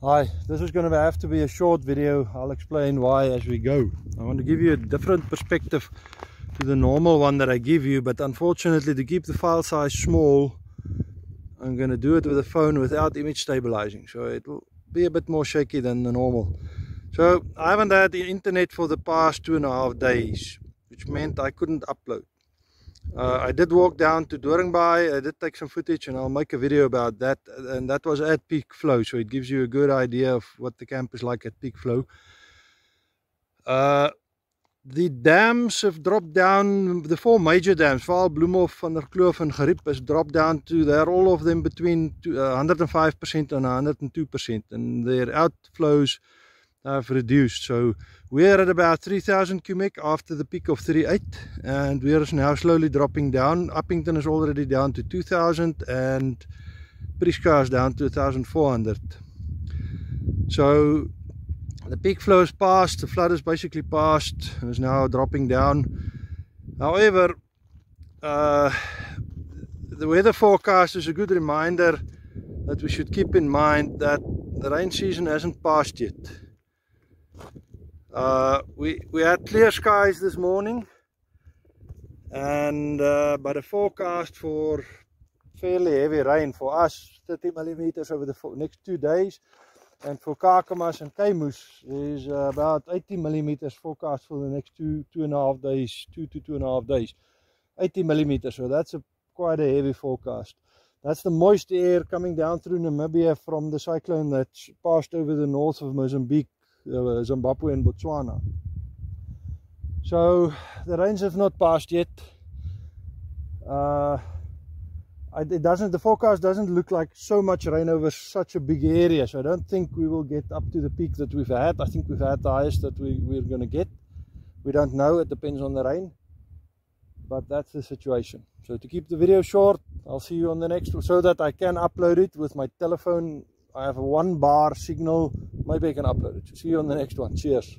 Hi, this is going to have to be a short video. I'll explain why as we go. I want to give you a different perspective to the normal one that I give you, but unfortunately to keep the file size small, I'm going to do it with a phone without image stabilizing. So it will be a bit more shaky than the normal. So I haven't had the internet for the past two and a half days, which meant I couldn't upload. Uh, I did walk down to Doringbaai, I did take some footage and I'll make a video about that and that was at peak flow so it gives you a good idea of what the camp is like at peak flow. Uh, the dams have dropped down, the four major dams, Vaal, Bloemhof, Van der Kloof and Geriep has dropped down to, they're all of them between 105% uh, and 102% and their outflows have reduced. So we're at about 3000 cubic after the peak of 38 and we're now slowly dropping down. Upington is already down to 2000 and Prieska is down to 1400. So the peak flow is past, the flood is basically past and is now dropping down. However, uh, the weather forecast is a good reminder that we should keep in mind that the rain season hasn't passed yet. Uh, we, we had clear skies this morning and uh, but a forecast for fairly heavy rain for us 30 millimeters over the next two days. And for Kakamas and Keimoes is uh, about 80 millimeters forecast for the next two two and a half days two to two and a half days. 80 millimeters so that's a quite a heavy forecast. That's the moist air coming down through Namibia from the cyclone that's passed over the north of Mozambique Zimbabwe and Botswana. So the rains have not passed yet. Uh, it doesn't. The forecast doesn't look like so much rain over such a big area. So I don't think we will get up to the peak that we've had. I think we've had the highest that we, we're going to get. We don't know. It depends on the rain. But that's the situation. So to keep the video short, I'll see you on the next one so that I can upload it with my telephone I have a one bar signal. Maybe I can upload it. See you on the next one. Cheers.